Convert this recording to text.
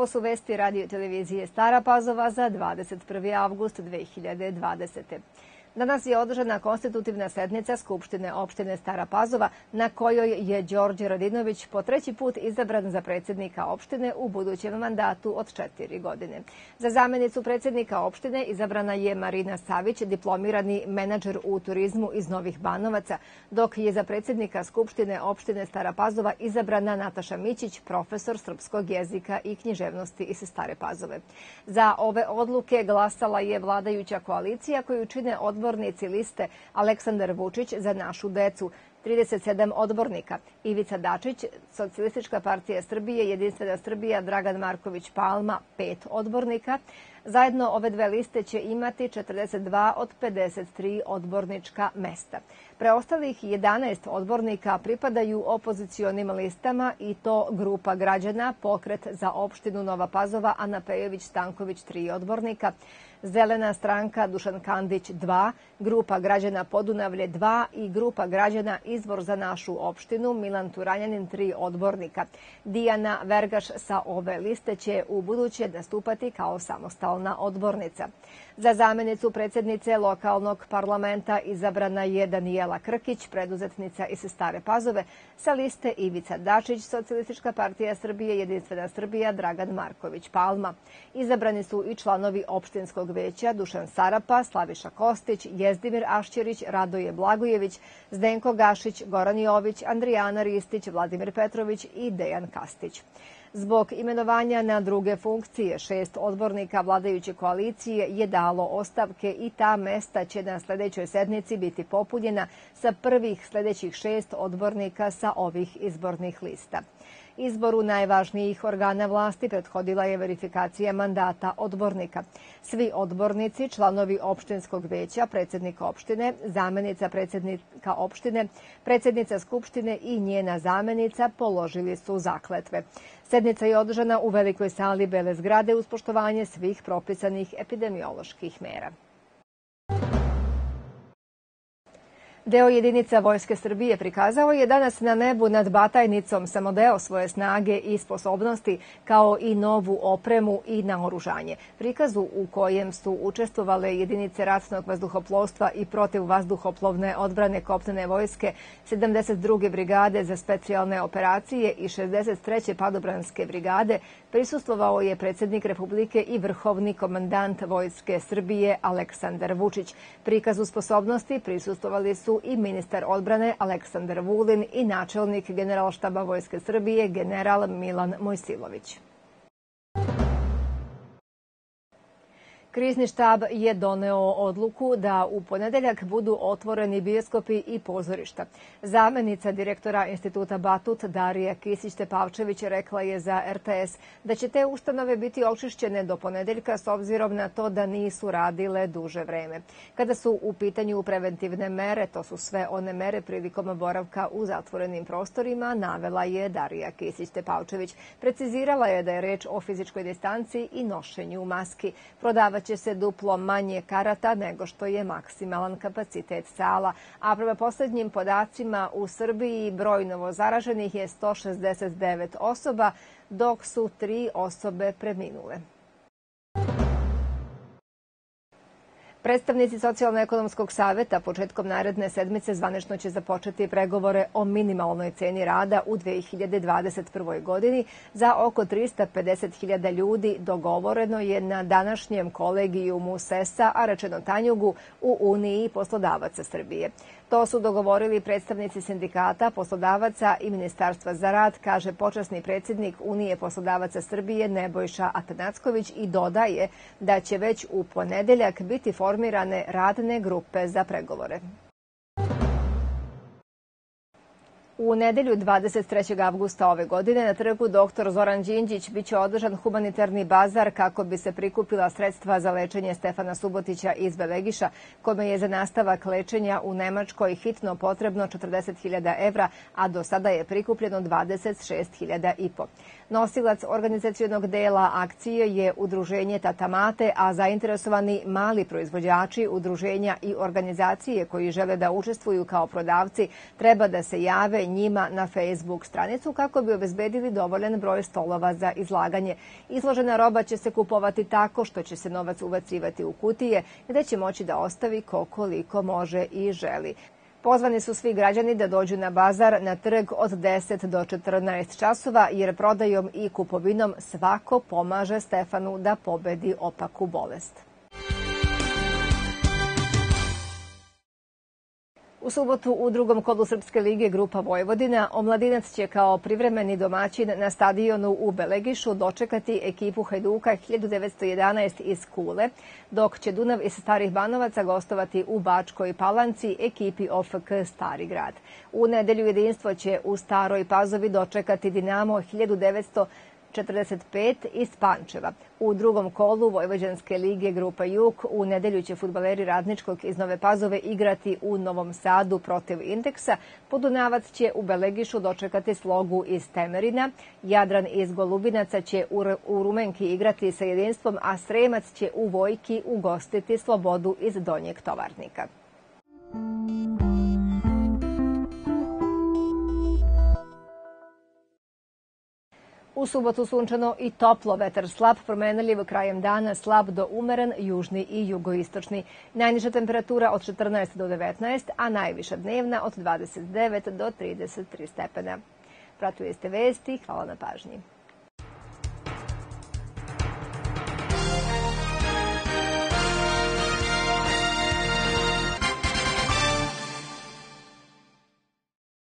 Ovo su vesti radio televizije Stara Pazova za 21. avgust 2020. Danas je održana konstitutivna sednica Skupštine opštine Stara Pazova na kojoj je Đorđe Radinović po treći put izabran za predsjednika opštine u budućem mandatu od četiri godine. Za zamenicu predsjednika opštine izabrana je Marina Savić, diplomirani menadžer u turizmu iz Novih Banovaca, dok je za predsjednika Skupštine opštine Stara Pazova izabrana Nataša Mićić, profesor srpskog jezika i književnosti iz Stare Pazove. Za ove odluke glasala je vladajuća koalicija koju čine odluke odbornici liste Aleksandar Vučić za našu decu, 37 odbornika. Ivica Dačić, Socialistička partija Srbije, Jedinstvena Srbija, Dragan Marković Palma, 5 odbornika. Zajedno ove dve liste će imati 42 od 53 odbornička mesta. Preostalih 11 odbornika pripadaju opozicionim listama i to grupa građana, pokret za opštinu Nova Pazova, Ana Pejović, Stanković, tri odbornika. Zelena stranka Dušan Kandić 2, grupa građana Podunavlje 2 i grupa građana Izbor za našu opštinu Milan Turanjanin 3 odbornika. Dijana Vergaš sa ove liste će u buduće nastupati kao samostalna odbornica. Za zamenicu predsjednice lokalnog parlamenta izabrana je Danijela Krkić, preduzetnica iz Stare Pazove, sa liste Ivica Dačić, Socialistička partija Srbije, Jedinstvena Srbija, Dragan Marković Palma. Izabrani su i članovi opštinskog veća Dušan Sarapa, Slaviša Kostić, Jezdimir Ašćerić, Radoje Blagojević, Zdenko Gašić, Goran Jović, Andrijana Ristić, Vladimir Petrović i Dejan Kastić. Zbog imenovanja na druge funkcije, šest odbornika vladajuće koalicije je dalo ostavke i ta mesta će na sljedećoj sednici biti popunjena sa prvih sljedećih šest odbornika sa ovih izbornih lista. Izboru najvažnijih organa vlasti prethodila je verifikacija mandata odbornika. Svi odbornici, članovi opštinskog veća, predsjednik opštine, zamenica predsjednika opštine, predsjednica skupštine i njena zamenica položili su zakletve. Sednica je održana u velikoj sali Bele zgrade uz poštovanje svih propisanih epidemioloških mera. Deo jedinica Vojske Srbije prikazao je danas na nebu nad Batajnicom samo deo svoje snage i sposobnosti kao i novu opremu i naoružanje. Prikazu u kojem su učestvovale jedinice ratnog vazduhoplovstva i protiv vazduhoplovne odbrane kopnene vojske 72. brigade za specijalne operacije i 63. padobranske brigade prisustvovao je predsjednik Republike i vrhovni komandant Vojske Srbije Aleksandar Vučić. Prikazu sposobnosti prisustvovali su i ministar odbrane Aleksandar Vulin i načelnik generalštaba Vojske Srbije general Milan Mojsilović. Krizni štab je doneo odluku da u ponedeljak budu otvoreni bioskopi i pozorišta. Zamenica direktora instituta Batut Darija Kisić-Tepavčević rekla je za RTS da će te ustanove biti očišćene do ponedeljka s obzirom na to da nisu radile duže vreme. Kada su u pitanju preventivne mere, to su sve one mere prilikom boravka u zatvorenim prostorima, navela je Darija Kisić-Tepavčević. Precizirala je da je reč o fizičkoj distanci i nošenju maski. Prodava imaće se duplo manje karata nego što je maksimalan kapacitet sala, a prema posljednjim podacima u Srbiji broj novozaraženih je 169 osoba, dok su tri osobe preminule. Predstavnici Socijalno-ekonomskog saveta početkom naredne sedmice zvanično će započeti pregovore o minimalnoj ceni rada u 2021. godini za oko 350.000 ljudi dogovoreno je na današnjem kolegijumu SES-a, a rečeno Tanjugu, u Uniji poslodavaca Srbije. To su dogovorili predstavnici sindikata, poslodavaca i Ministarstva za rad, kaže počasni predsjednik Unije poslodavaca Srbije Nebojša Atanacković i dodaje da će već u ponedeljak biti formirane radne grupe za pregovore. U nedelju 23. avgusta ove godine na trgu dr. Zoran Đinđić biće održan humanitarni bazar kako bi se prikupila sredstva za lečenje Stefana Subotića iz Belegiša, kome je za nastavak lečenja u Nemačkoj hitno potrebno 40.000 evra, a do sada je prikupljeno 26.000 i po. Nosilac organizacijonog dela akcije je Udruženje Tatamate, a zainteresovani mali proizvođači udruženja i organizacije koji žele da učestvuju kao prodavci treba da se jave njima na Facebook stranicu kako bi obezbedili dovoljan broj stolova za izlaganje. Izložena roba će se kupovati tako što će se novac uvacivati u kutije gde će moći da ostavi koliko može i želi. Pozvani su svi građani da dođu na bazar na trg od 10 do 14 časova jer prodajom i kupovinom svako pomaže Stefanu da pobedi opaku bolest. U subotu u drugom kolu Srpske lige Grupa Vojvodina Omladinac će kao privremeni domaćin na stadionu u Belegišu dočekati ekipu Hajduka 1911 iz Kule, dok će Dunav iz Starih Banovaca gostovati u Bačkoj Palanci ekipi OFK Stari grad. U nedelju jedinstvo će u Staroj Pazovi dočekati Dinamo 1911 45 iz Pančeva. U drugom kolu Vojvođanske lige Grupa Juk u nedelju će futbaleri Radničkog iz Nove Pazove igrati u Novom Sadu protiv Indeksa. Podunavac će u Belegišu dočekati slogu iz Temerina. Jadran iz Golubinaca će u Rumenki igrati sa jedinstvom, a Sremac će u Vojki ugostiti slobodu iz Donjeg Tovarnika. U subotu sunčano i toplo, vetar slab, promenljiv krajem dana, slab do umeren, južni i jugoistočni. Najniža temperatura od 14 do 19, a najviša dnevna od 29 do 33 stepena. Pratuje ste vesti, hvala na pažnji.